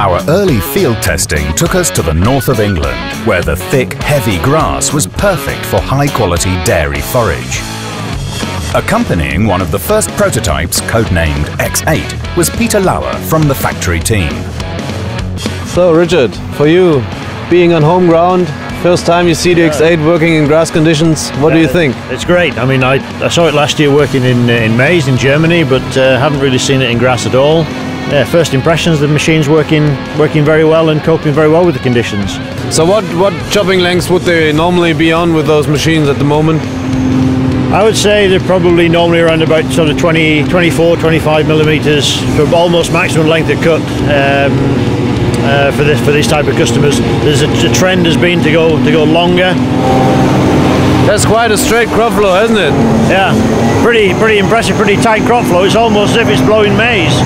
Our early field testing took us to the north of England, where the thick, heavy grass was perfect for high-quality dairy forage. Accompanying one of the first prototypes, codenamed X8, was Peter Lauer from the factory team. So Richard, for you, being on home ground, first time you see the X8 working in grass conditions, what do you think? It's great. I mean, I, I saw it last year working in, in maize in Germany, but uh, haven't really seen it in grass at all. Yeah, first impressions, the machine's working working very well and coping very well with the conditions. So what, what chopping lengths would they normally be on with those machines at the moment? I would say they're probably normally around about sort of 20, 24, 25 millimeters for almost maximum length of cut. Um, uh, for this for these type of customers, there's a, a, trend has been to go to go longer. That's quite a straight crop flow, isn't it? Yeah, pretty pretty impressive, pretty tight crop flow. It's almost as if it's blowing maize.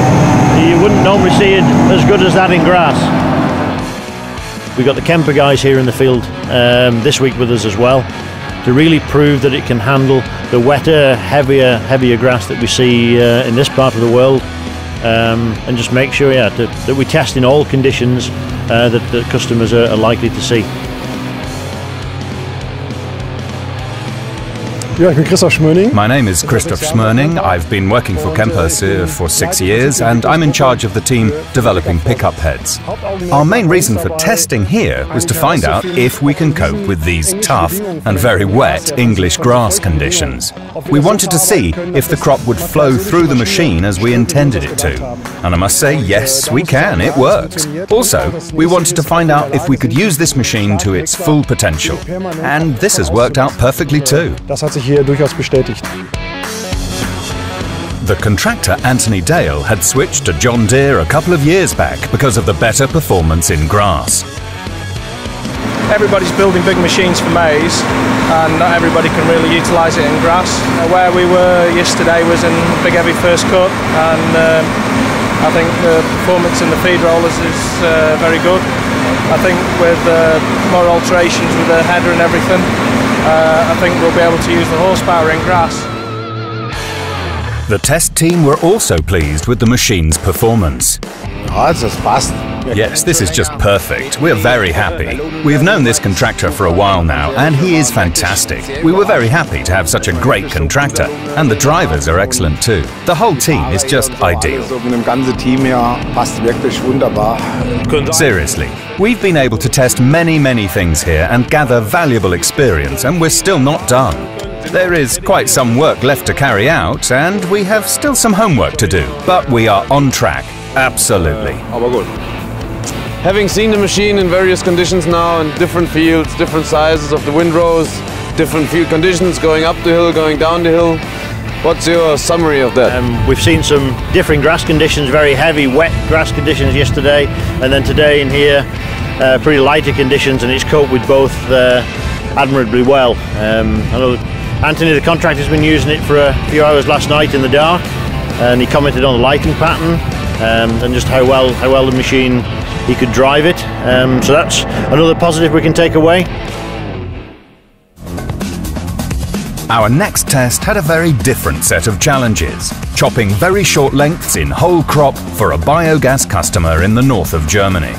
You wouldn't normally see it as good as that in grass. We've got the Kemper guys here in the field um, this week with us as well to really prove that it can handle the wetter, heavier, heavier grass that we see uh, in this part of the world. Um, and just make sure, yeah, to, that we test in all conditions uh, that, that customers are, are likely to see. My name is Christoph Schmörning. I've been working for Kemper uh, for six years and I'm in charge of the team developing pickup heads. Our main reason for testing here was to find out if we can cope with these tough and very wet English grass conditions. We wanted to see if the crop would flow through the machine as we intended it to. And I must say, yes, we can, it works. Also, we wanted to find out if we could use this machine to its full potential. And this has worked out perfectly too hier durchaus bestätigt. The contractor Anthony Dale had switched to John Deere a couple of years back because of the better performance in grass. Everybody's building big machines for maize and not everybody can really utilise it in grass. Uh, where we were yesterday was in big heavy first cut and um, I think the performance in the feed rollers is uh, very good. I think with uh, more alterations with the header and everything, uh, I think we'll be able to use the horsepower in grass. The test team were also pleased with the machine's performance. Oh, it's just fast. Yes, this is just perfect. We're very happy. We have known this contractor for a while now, and he is fantastic. We were very happy to have such a great contractor, and the drivers are excellent too. The whole team is just ideal. Seriously, we've been able to test many, many things here and gather valuable experience, and we're still not done. There is quite some work left to carry out, and we have still some homework to do, but we are on track. Absolutely. Having seen the machine in various conditions now, in different fields, different sizes of the windrows, different field conditions, going up the hill, going down the hill, what's your summary of that? Um, we've seen some different grass conditions, very heavy, wet grass conditions yesterday, and then today in here, uh, pretty lighter conditions, and it's coped with both uh, admirably well. Um, I know Anthony, the contractor, has been using it for a few hours last night in the dark, and he commented on the lighting pattern um, and just how well how well the machine he could drive it. Um, so that's another positive we can take away. Our next test had a very different set of challenges, chopping very short lengths in whole crop for a biogas customer in the north of Germany.